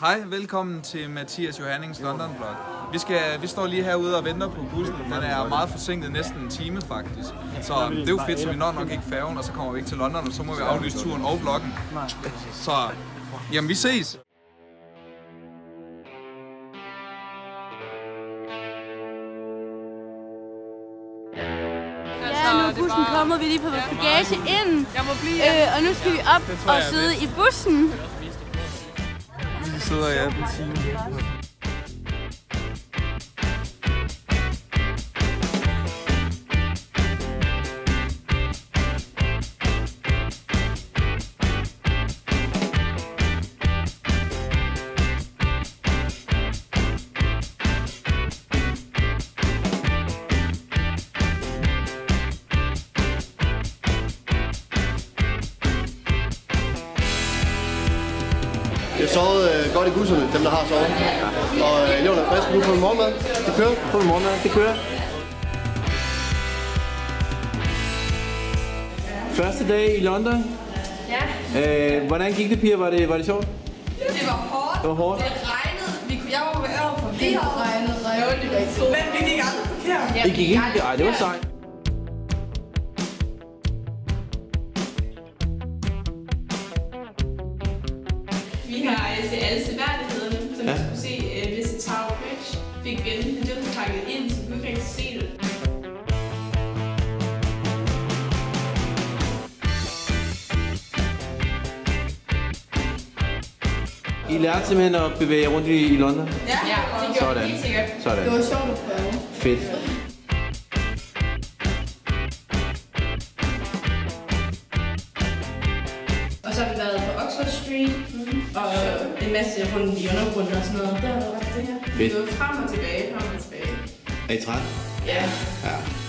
Hej, velkommen til Mathias Johannings London Blog. Vi, skal, vi står lige herude og venter på bussen. Den er meget forsinket, næsten en time faktisk. Så det er jo fedt, så vi når nok ikke færgen, og så kommer vi ikke til London, og så må vi aflyse turen og bloggen. Så jamen, vi ses! Ja, nu er bussen kommet, vi er lige på vores bagage ind. Jeg må blive Øh, og nu skal vi op og sidde i bussen. Vi sidder i 18 Jeg har sovet øh, godt i busserne, dem der har sovet. Og øh, eleverne er friske nu på morgenmad. Det kører. På morgenmad, det kører. Første dag i London. Ja, Øh, hvordan gik det, piger? Var det, var det sjovt? det var hårdt. Det var hårdt. Det regnede. Vi kunne, jeg var ved over for det regnede, regnede. Men vi gik aldrig forkert. Det gik ikke? Ej, det var sejt. Til alle seværdighederne, som Ja. vi skulle se øh, ved til Tower Bridge. Fik vi enten, men det var pakket ind, så vi kunne ikke rigtig se det. I lærte simpelthen at bevæge jer rundt i, i London? Ja, det gjorde Sådan. helt sikkert. Sådan. Det var sjovt at prøve. Fedt. Og så har vi været på Oxford Street, og en masse rundt i undergrunden og sådan noget. Der var det her. Vi er gået frem og tilbage, frem og tilbage. Er I træt? Ja, Ja.